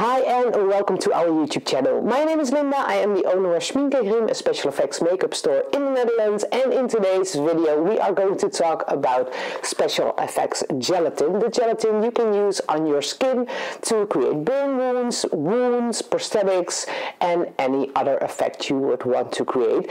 Hi and welcome to our YouTube channel. My name is Linda, I am the owner of SchminkenGrime, a special effects makeup store in the Netherlands and in today's video we are going to talk about special effects gelatin. The gelatin you can use on your skin to create burn wounds, wounds, prosthetics and any other effect you would want to create.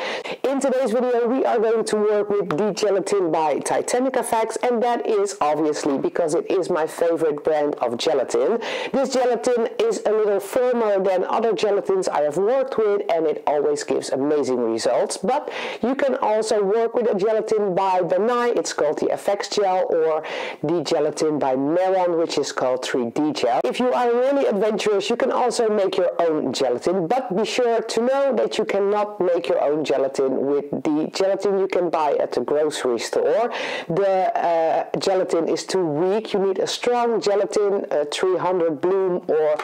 In today's video we are going to work with the gelatin by Titanic Effects and that is obviously because it is my favorite brand of gelatin. This gelatin is a little firmer than other gelatins I have worked with and it always gives amazing results. But you can also work with a gelatin by Ben Nye, it's called the FX Gel, or the gelatin by Mehron, which is called 3D Gel. If you are really adventurous, you can also make your own gelatin, but be sure to know that you cannot make your own gelatin with the gelatin you can buy at the grocery store. The uh, gelatin is too weak, you need a strong gelatin, a 300 bloom or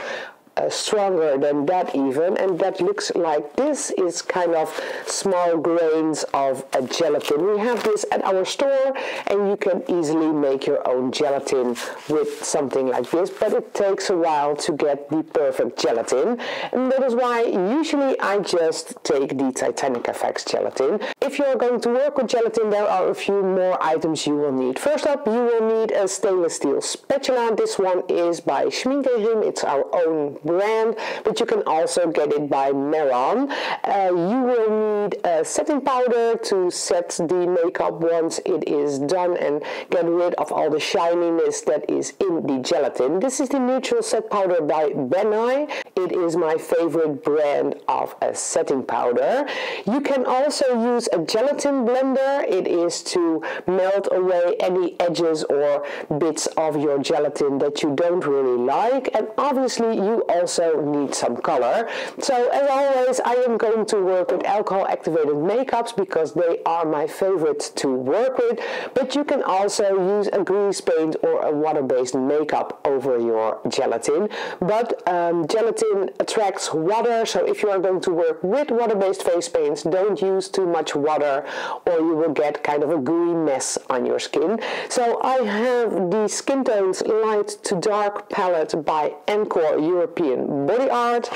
uh, stronger than that even and that looks like this is kind of small grains of a gelatin. We have this at our store and you can easily make your own gelatin with something like this but it takes a while to get the perfect gelatin and that is why usually I just take the Titanic Effects gelatin. If you're going to work with gelatin there are a few more items you will need. First up you will need a stainless steel spatula. This one is by SchminkenGrime it's our own brand, but you can also get it by Mehron. Uh, you will need a setting powder to set the makeup once it is done and get rid of all the shininess that is in the gelatin. This is the neutral set powder by Ben Nye. It is my favorite brand of a setting powder. You can also use a gelatin blender. It is to melt away any edges or bits of your gelatin that you don't really like. And obviously you also need some color. So as always, I am going to work with alcohol activated makeups because they are my favorite to work with. But you can also use a grease paint or a water-based makeup over your gelatin. But um, gelatin attracts water, so if you are going to work with water-based face paints, don't use too much water or you will get kind of a gooey mess on your skin. So I have the Skin Tones Light to Dark palette by Encore European European Body Art.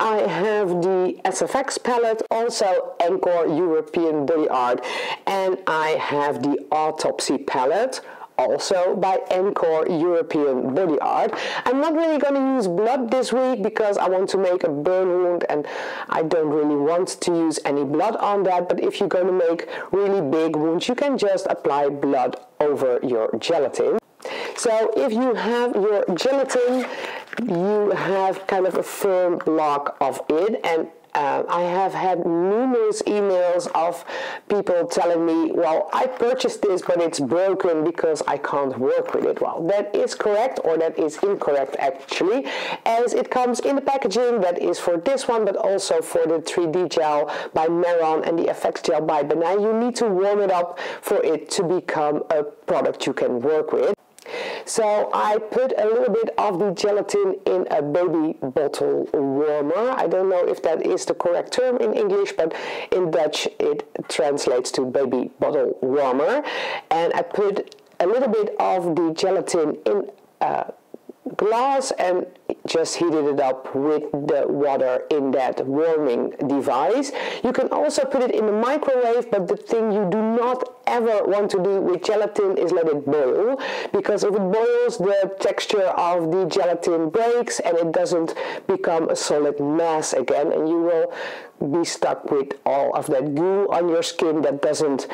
I have the SFX palette, also Encore European Body Art, and I have the Autopsy palette also by Encore European Body Art. I'm not really going to use blood this week because I want to make a burn wound and I don't really want to use any blood on that but if you're going to make really big wounds you can just apply blood over your gelatin. So if you have your gelatin you have kind of a firm block of it and uh, I have had numerous emails of people telling me, well, I purchased this, but it's broken because I can't work with it. Well, that is correct, or that is incorrect actually, as it comes in the packaging that is for this one, but also for the 3D gel by Mehron and the FX gel by Ben Nye. You need to warm it up for it to become a product you can work with. So I put a little bit of the gelatin in a baby bottle warmer. I don't know if that is the correct term in English, but in Dutch it translates to baby bottle warmer. And I put a little bit of the gelatin in a glass and just heated it up with the water in that warming device. You can also put it in the microwave, but the thing you do not ever want to do with gelatin is let it boil, because if it boils, the texture of the gelatin breaks and it doesn't become a solid mass again, and you will be stuck with all of that goo on your skin that doesn't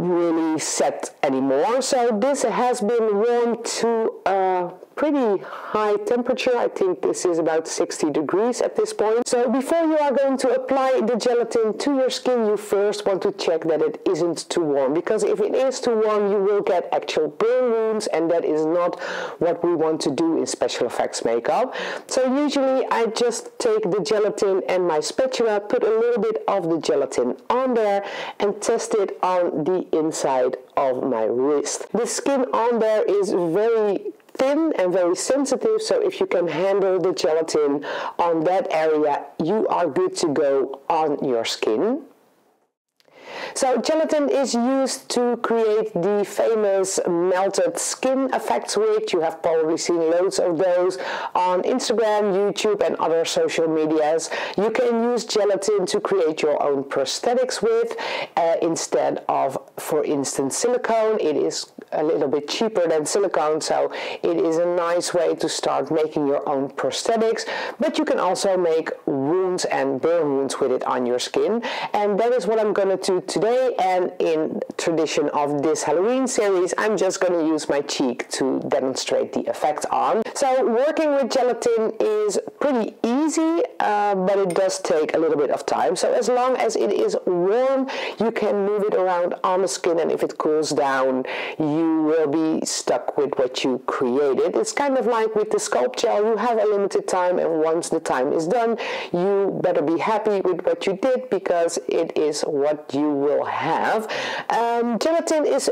really set anymore. So this has been warmed to a pretty high temperature. I think this is about 60 degrees at this point. So before you are going to apply the gelatin to your skin, you first want to check that it isn't too warm because if it is too warm, you will get actual burn wounds and that is not what we want to do in special effects makeup. So usually I just take the gelatin and my spatula, put a little bit of the gelatin on there and test it on the inside of my wrist. The skin on there is very thin and very sensitive so if you can handle the gelatin on that area you are good to go on your skin So gelatin is used to create the famous melted skin effects switch. You have probably seen loads of those on Instagram, YouTube and other social medias. You can use gelatin to create your own prosthetics with uh, instead of, for instance, silicone. It is a little bit cheaper than silicone, so it is a nice way to start making your own prosthetics. But you can also make and burn wounds with it on your skin. And that is what I'm to do today. And in tradition of this Halloween series, I'm just to use my cheek to demonstrate the effect on. So working with gelatin is pretty easy, uh, but it does take a little bit of time. So as long as it is warm, you can move it around on the skin and if it cools down, you will be stuck with what you created. It's kind of like with the sculpt gel, you have a limited time and once the time is done, you better be happy with what you did because it is what you will have. Um, gelatin is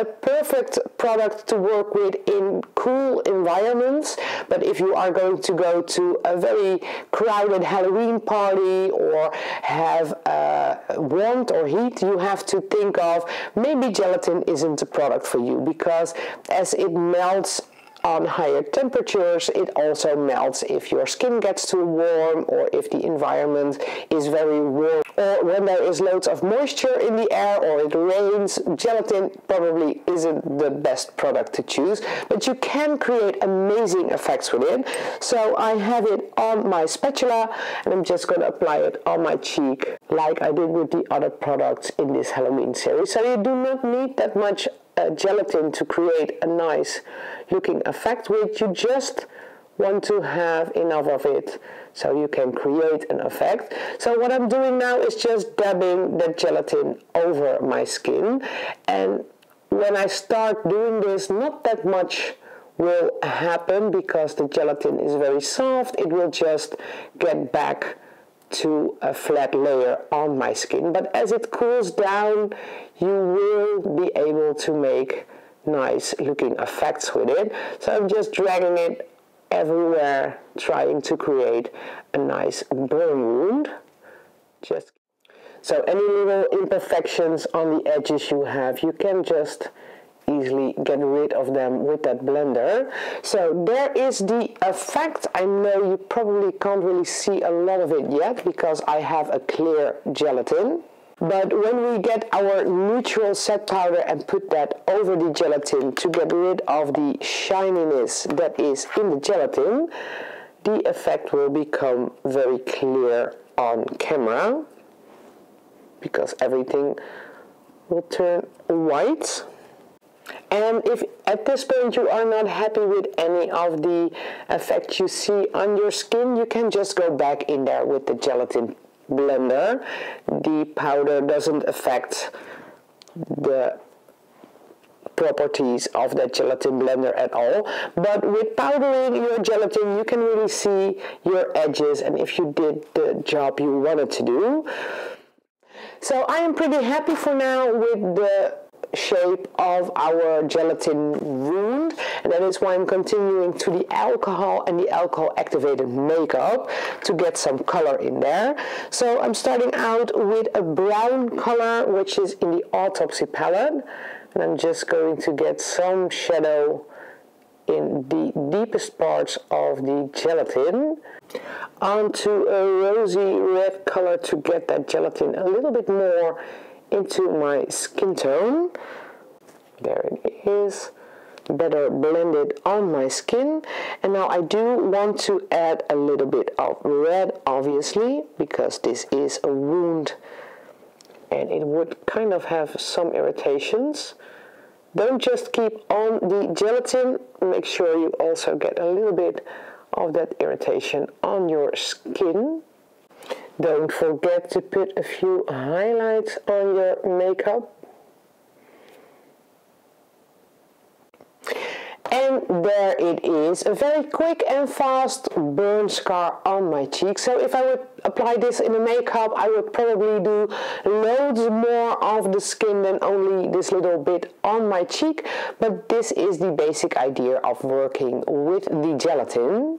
a perfect product to work with in cool environments but if you are going to go to a very crowded Halloween party or have uh, warmth or heat you have to think of maybe gelatin isn't a product for you because as it melts on higher temperatures, it also melts if your skin gets too warm or if the environment is very warm or when there is loads of moisture in the air or it rains. Gelatin probably isn't the best product to choose, but you can create amazing effects with it. So I have it on my spatula and I'm just going to apply it on my cheek like I did with the other products in this Halloween series. So you do not need that much uh, gelatin to create a nice looking effect with. You just want to have enough of it so you can create an effect. So what I'm doing now is just dabbing the gelatin over my skin. And when I start doing this not that much will happen because the gelatin is very soft. It will just get back to a flat layer on my skin. But as it cools down you will be able to make nice looking effects with it. So I'm just dragging it everywhere trying to create a nice burn wound just so any little imperfections on the edges you have you can just easily get rid of them with that blender. So there is the effect. I know you probably can't really see a lot of it yet because I have a clear gelatin. But when we get our neutral set powder and put that over the gelatin to get rid of the shininess that is in the gelatin, the effect will become very clear on camera because everything will turn white. And if at this point you are not happy with any of the effects you see on your skin, you can just go back in there with the gelatin blender. The powder doesn't affect the properties of that gelatin blender at all but with powdering your gelatin you can really see your edges and if you did the job you wanted to do so I am pretty happy for now with the shape of our gelatin wound and that is why I'm continuing to the alcohol and the alcohol activated makeup to get some color in there. So I'm starting out with a brown color which is in the autopsy palette and I'm just going to get some shadow in the deepest parts of the gelatin onto a rosy red color to get that gelatin a little bit more into my skin tone. There it is better blended on my skin. And now I do want to add a little bit of red obviously because this is a wound. And it would kind of have some irritations. Don't just keep on the gelatin. Make sure you also get a little bit of that irritation on your skin. Don't forget to put a few highlights on your makeup. And there it is, a very quick and fast burn scar on my cheek. So if I would apply this in a makeup, I would probably do loads more of the skin than only this little bit on my cheek. But this is the basic idea of working with the gelatin.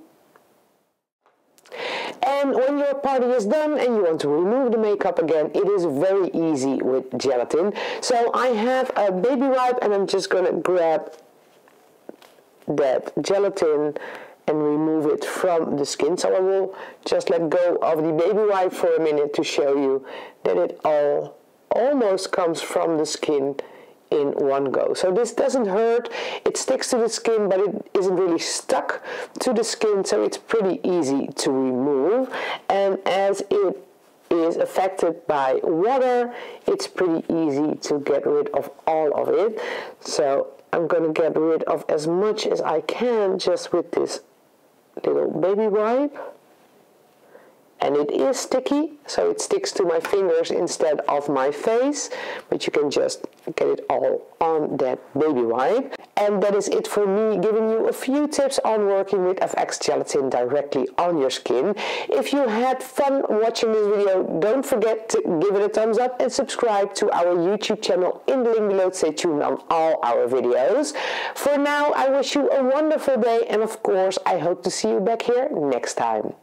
And when your party is done and you want to remove the makeup again, it is very easy with gelatin. So I have a baby wipe and I'm just going to grab that gelatin and remove it from the skin. So I will just let go of the baby wipe for a minute to show you that it all almost comes from the skin in one go. So this doesn't hurt, it sticks to the skin but it isn't really stuck to the skin so it's pretty easy to remove and as it is affected by water it's pretty easy to get rid of all of it so I'm going to get rid of as much as I can just with this little baby wipe. And it is sticky so it sticks to my fingers instead of my face but you can just get it all on that baby wipe and that is it for me giving you a few tips on working with FX gelatin directly on your skin. If you had fun watching this video don't forget to give it a thumbs up and subscribe to our YouTube channel in the link below to stay tuned on all our videos. For now I wish you a wonderful day and of course I hope to see you back here next time